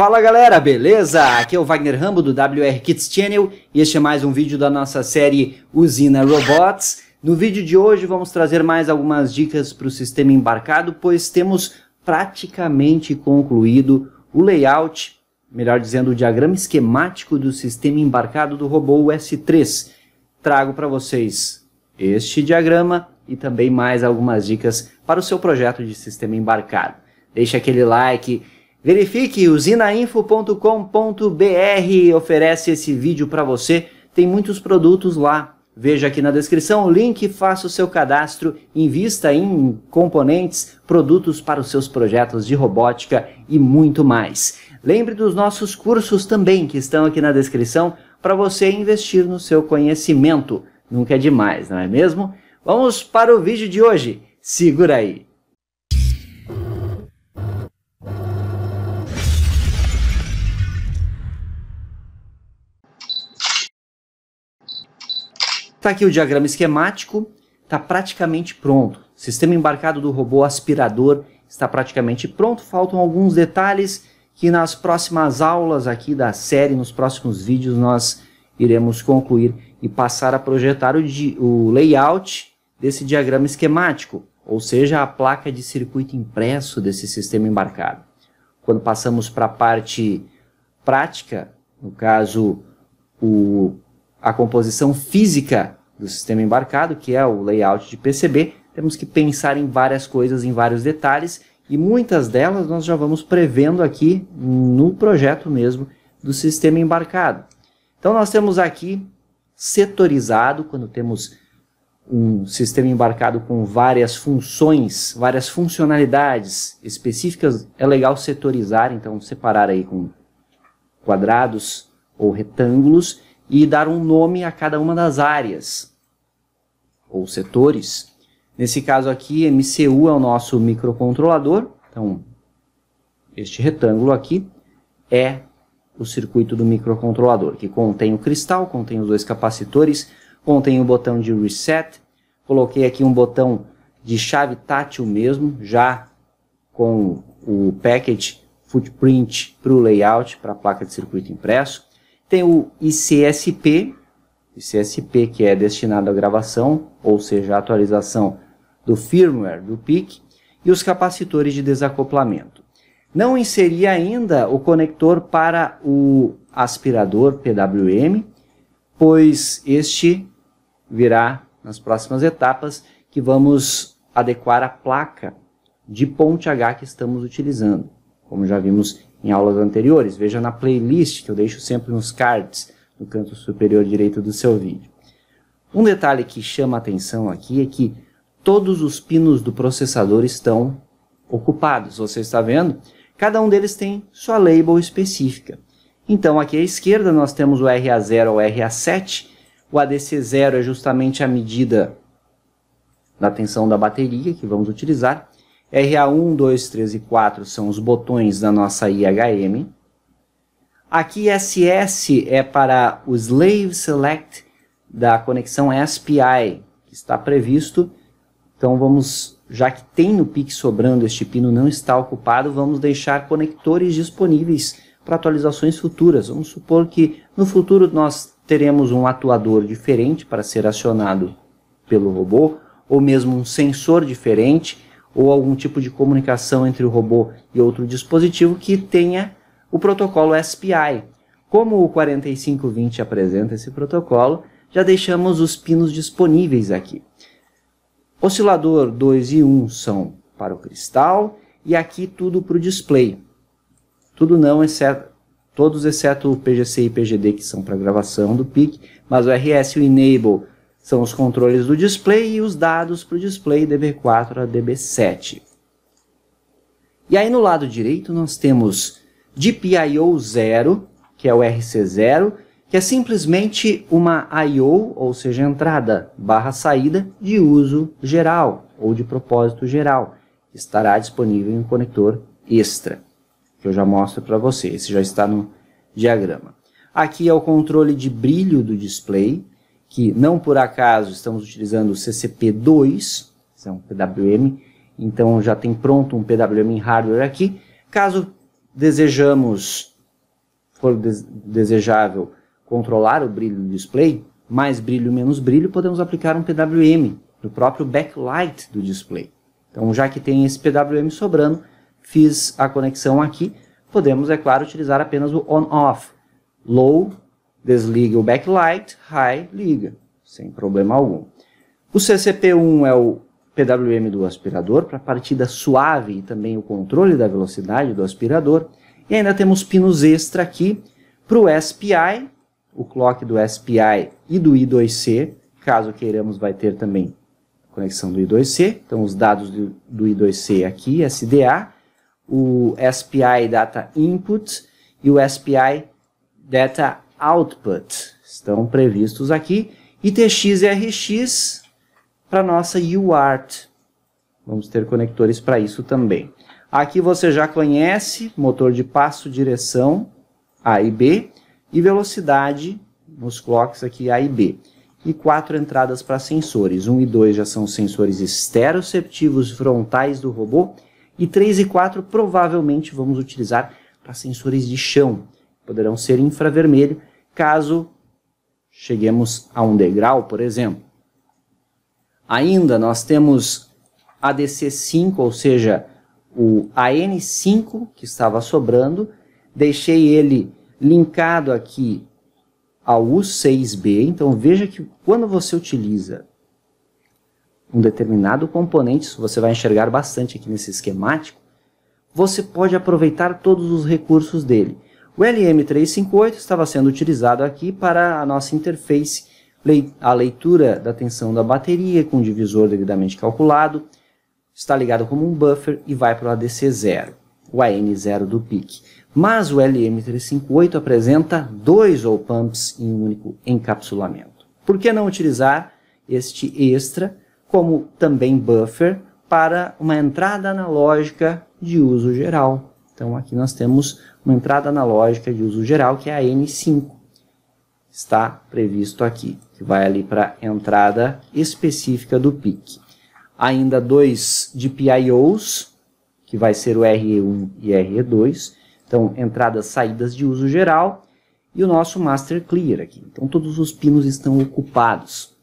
Fala galera, beleza? Aqui é o Wagner Rambo do WR Kids Channel e este é mais um vídeo da nossa série Usina Robots. No vídeo de hoje vamos trazer mais algumas dicas para o sistema embarcado, pois temos praticamente concluído o layout, melhor dizendo, o diagrama esquemático do sistema embarcado do robô S3. Trago para vocês este diagrama e também mais algumas dicas para o seu projeto de sistema embarcado. Deixe aquele like, verifique usinainfo.com.br oferece esse vídeo para você, tem muitos produtos lá. Veja aqui na descrição o link, faça o seu cadastro, invista em componentes, produtos para os seus projetos de robótica e muito mais. Lembre dos nossos cursos também que estão aqui na descrição para você investir no seu conhecimento. Nunca é demais, não é mesmo? Vamos para o vídeo de hoje. Segura aí! Está aqui o diagrama esquemático, está praticamente pronto. O sistema embarcado do robô aspirador está praticamente pronto. Faltam alguns detalhes que nas próximas aulas aqui da série, nos próximos vídeos, nós iremos concluir e passar a projetar o, o layout desse diagrama esquemático, ou seja, a placa de circuito impresso desse sistema embarcado. Quando passamos para a parte prática, no caso, o a composição física do sistema embarcado, que é o layout de PCB, temos que pensar em várias coisas, em vários detalhes, e muitas delas nós já vamos prevendo aqui no projeto mesmo do sistema embarcado. Então nós temos aqui setorizado, quando temos um sistema embarcado com várias funções, várias funcionalidades específicas, é legal setorizar, então separar aí com quadrados ou retângulos e dar um nome a cada uma das áreas ou setores. Nesse caso aqui, MCU é o nosso microcontrolador. Então, este retângulo aqui é o circuito do microcontrolador, que contém o cristal, contém os dois capacitores, contém o botão de reset. Coloquei aqui um botão de chave tátil mesmo, já com o package footprint para o layout, para a placa de circuito impresso. Tem o ICSP, ICSP que é destinado à gravação, ou seja, a atualização do firmware do PIC, e os capacitores de desacoplamento. Não inseri ainda o conector para o aspirador PWM, pois este virá nas próximas etapas que vamos adequar a placa de ponte H que estamos utilizando. Como já vimos em aulas anteriores. Veja na playlist que eu deixo sempre nos cards no canto superior direito do seu vídeo. Um detalhe que chama atenção aqui é que todos os pinos do processador estão ocupados. Você está vendo? Cada um deles tem sua label específica. Então aqui à esquerda nós temos o RA0 ao RA7. O ADC0 é justamente a medida da tensão da bateria que vamos utilizar. RA1, 2, 3 e 4 são os botões da nossa IHM. Aqui SS é para o Slave Select da conexão SPI, que está previsto. Então vamos, já que tem no PIC sobrando, este pino não está ocupado, vamos deixar conectores disponíveis para atualizações futuras. Vamos supor que no futuro nós teremos um atuador diferente para ser acionado pelo robô, ou mesmo um sensor diferente, ou algum tipo de comunicação entre o robô e outro dispositivo que tenha o protocolo SPI. Como o 4520 apresenta esse protocolo, já deixamos os pinos disponíveis aqui. Oscilador 2 e 1 são para o cristal e aqui tudo para o display. Tudo não, exceto, todos exceto o PGC e PGD que são para gravação do PIC, mas o RS e o Enable são os controles do display e os dados para o display DB4 a DB7. E aí no lado direito nós temos GPIO 0, que é o RC0, que é simplesmente uma I.O., ou seja, entrada barra saída de uso geral ou de propósito geral. Estará disponível em um conector extra, que eu já mostro para você. Esse já está no diagrama. Aqui é o controle de brilho do display, que não por acaso estamos utilizando o CCP2, que é um PWM, então já tem pronto um PWM em hardware aqui. Caso desejamos for des desejável controlar o brilho do display, mais brilho, menos brilho, podemos aplicar um PWM no próprio backlight do display. Então, já que tem esse PWM sobrando, fiz a conexão aqui, podemos, é claro, utilizar apenas o on-off. Low, desliga o backlight, high, liga, sem problema algum. O CCP1 é o PWM do aspirador para partida suave e também o controle da velocidade do aspirador. E ainda temos pinos extra aqui para o SPI, o clock do SPI e do I2C, caso queiramos vai ter também conexão do I2C, então os dados do, do I2C aqui, SDA, o SPI Data Input e o SPI Data Output estão previstos aqui, e TX e RX para nossa UART. Vamos ter conectores para isso também. Aqui você já conhece motor de passo, direção A e B, e velocidade nos clocks aqui A e B. E quatro entradas para sensores. 1 um e 2 já são sensores esteroceptivos frontais do robô. E 3 e 4 provavelmente vamos utilizar para sensores de chão. Poderão ser infravermelho, caso cheguemos a um degrau, por exemplo. Ainda nós temos ADC5, ou seja, o AN5 que estava sobrando. Deixei ele linkado aqui ao U6B. Então veja que quando você utiliza um determinado componente, isso você vai enxergar bastante aqui nesse esquemático, você pode aproveitar todos os recursos dele. O LM358 estava sendo utilizado aqui para a nossa interface, a leitura da tensão da bateria com divisor devidamente calculado, está ligado como um buffer e vai para o ADC0, o AN0 do PIC. Mas o LM358 apresenta dois op-amps em um único encapsulamento. Por que não utilizar este extra como também buffer para uma entrada analógica de uso geral? Então aqui nós temos uma entrada analógica de uso geral que é a N5. Está previsto aqui, que vai ali para a entrada específica do PIC. Ainda dois DPIOs, que vai ser o RE1 e RE2, então, entradas, saídas de uso geral e o nosso master clear aqui. Então, todos os pinos estão ocupados.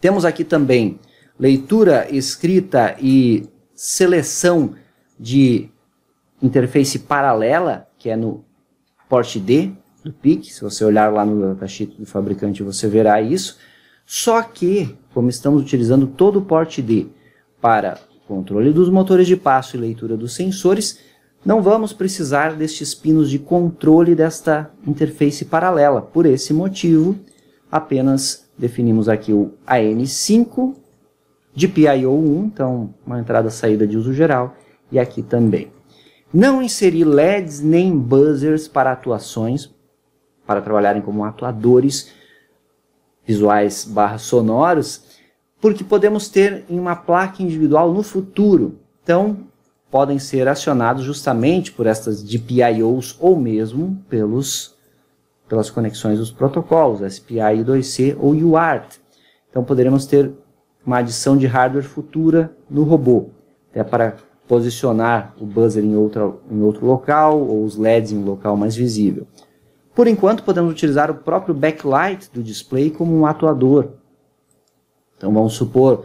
Temos aqui também leitura, escrita e seleção de interface paralela, que é no port D do PIC. Se você olhar lá no datasheet do fabricante, você verá isso. Só que, como estamos utilizando todo o port D para controle dos motores de passo e leitura dos sensores, não vamos precisar destes pinos de controle desta interface paralela. Por esse motivo, apenas definimos aqui o AN5 de PIO1, então uma entrada saída de uso geral, e aqui também. Não inserir LEDs nem buzzers para atuações, para trabalharem como atuadores visuais barra sonoros, porque podemos ter em uma placa individual no futuro. Então, podem ser acionados justamente por estas GPIOs ou mesmo pelos, pelas conexões dos protocolos, SPI I2C ou UART. Então poderemos ter uma adição de hardware futura no robô, até para posicionar o buzzer em, outra, em outro local ou os LEDs em um local mais visível. Por enquanto, podemos utilizar o próprio backlight do display como um atuador. Então vamos supor,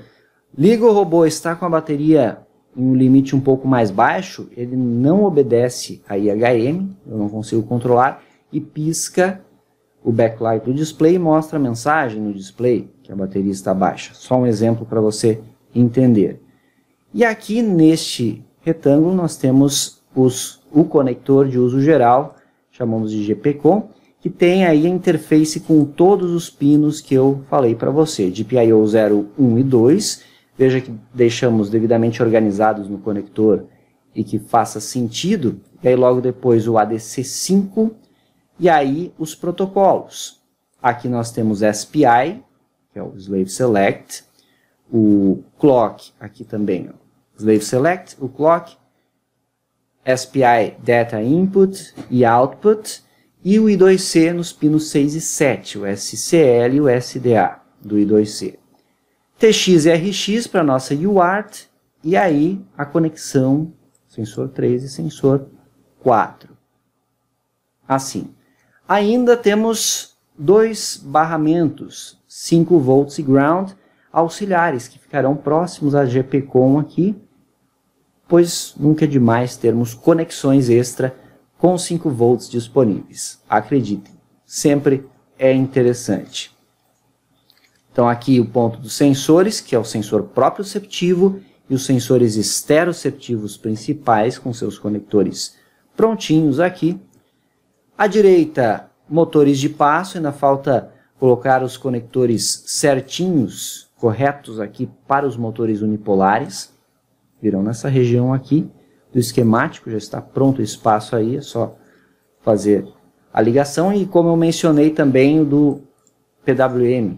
liga o robô, está com a bateria em um limite um pouco mais baixo, ele não obedece a IHM, eu não consigo controlar, e pisca o backlight do display e mostra a mensagem no display que a bateria está baixa. Só um exemplo para você entender. E aqui neste retângulo nós temos os, o conector de uso geral, chamamos de GPCOM, que tem aí a interface com todos os pinos que eu falei para você, de PIO 0, 1 e 2, Veja que deixamos devidamente organizados no conector e que faça sentido. E aí logo depois o ADC5 e aí os protocolos. Aqui nós temos SPI, que é o Slave Select, o Clock, aqui também, ó, Slave Select, o Clock, SPI Data Input e Output, e o I2C nos pinos 6 e 7, o SCL e o SDA do I2C. TX e RX para nossa UART e aí a conexão sensor 3 e sensor 4. assim. Ainda temos dois barramentos, 5 volts e ground, auxiliares, que ficarão próximos à GPCOM aqui, pois nunca é demais termos conexões extra com 5 volts disponíveis. Acreditem, sempre é interessante. Então aqui o ponto dos sensores, que é o sensor proprioceptivo e os sensores esteroceptivos principais com seus conectores prontinhos aqui. À direita, motores de passo, ainda falta colocar os conectores certinhos, corretos aqui para os motores unipolares. Virão nessa região aqui do esquemático, já está pronto o espaço aí, é só fazer a ligação e como eu mencionei também o do PWM,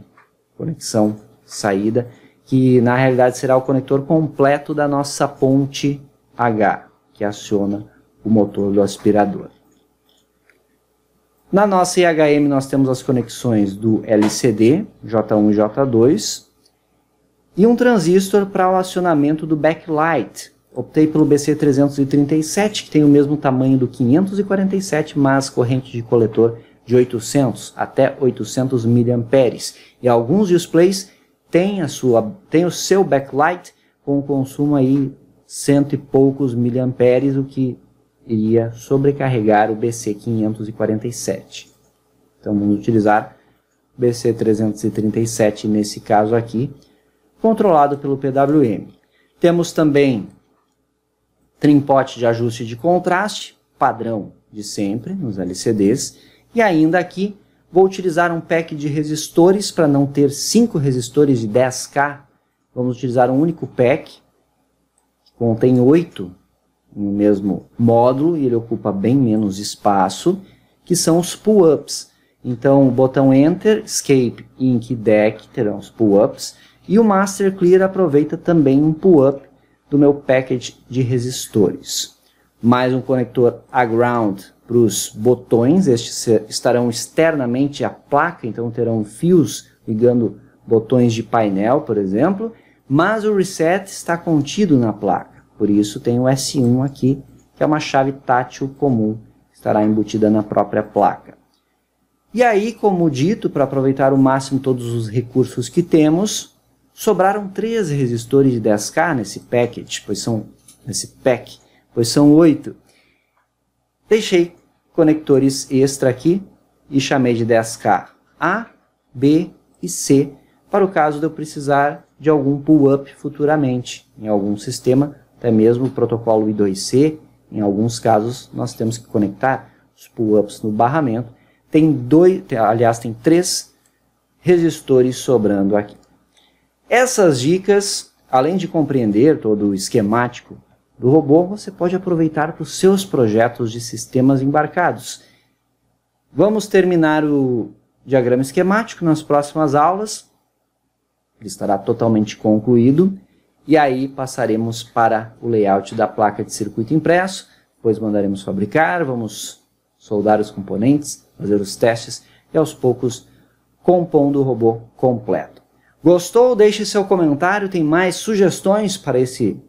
conexão saída, que na realidade será o conector completo da nossa ponte H, que aciona o motor do aspirador. Na nossa IHM nós temos as conexões do LCD, J1 e J2, e um transistor para o acionamento do backlight. Optei pelo BC337, que tem o mesmo tamanho do 547, mas corrente de coletor de 800 até 800 mA. E alguns displays têm, a sua, têm o seu backlight com consumo aí cento e poucos miliamperes, o que iria sobrecarregar o BC547. Então vamos utilizar o BC337 nesse caso aqui, controlado pelo PWM. Temos também trimpote de ajuste de contraste, padrão de sempre nos LCDs, e ainda aqui vou utilizar um pack de resistores para não ter cinco resistores de 10K. Vamos utilizar um único pack, que contém oito no mesmo módulo e ele ocupa bem menos espaço, que são os pull-ups. Então, o botão Enter, Escape, Ink, Deck terão os pull-ups e o Master Clear aproveita também um pull-up do meu package de resistores. Mais um conector a ground para os botões, estes estarão externamente à placa, então terão fios ligando botões de painel, por exemplo, mas o reset está contido na placa, por isso tem o S1 aqui, que é uma chave tátil comum, estará embutida na própria placa. E aí, como dito, para aproveitar o máximo todos os recursos que temos, sobraram três resistores de 10K nesse package, pois são nesse pack, pois são oito. Deixei conectores extra aqui e chamei de 10K A, B e C para o caso de eu precisar de algum pull-up futuramente em algum sistema, até mesmo o protocolo I2C, em alguns casos nós temos que conectar os pull-ups no barramento. Tem dois, aliás, tem três resistores sobrando aqui. Essas dicas, além de compreender todo o esquemático do robô, você pode aproveitar para os seus projetos de sistemas embarcados. Vamos terminar o diagrama esquemático nas próximas aulas. Ele estará totalmente concluído. E aí passaremos para o layout da placa de circuito impresso. Depois mandaremos fabricar, vamos soldar os componentes, fazer os testes e aos poucos compondo o robô completo. Gostou? Deixe seu comentário. Tem mais sugestões para esse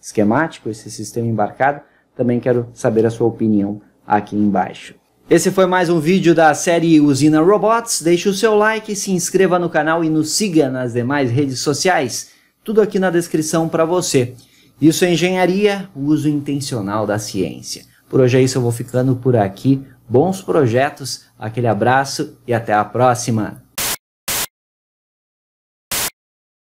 esquemático, esse sistema embarcado, também quero saber a sua opinião aqui embaixo. Esse foi mais um vídeo da série Usina Robots. Deixe o seu like, se inscreva no canal e nos siga nas demais redes sociais. Tudo aqui na descrição para você. Isso é engenharia, uso intencional da ciência. Por hoje é isso, eu vou ficando por aqui. Bons projetos, aquele abraço e até a próxima!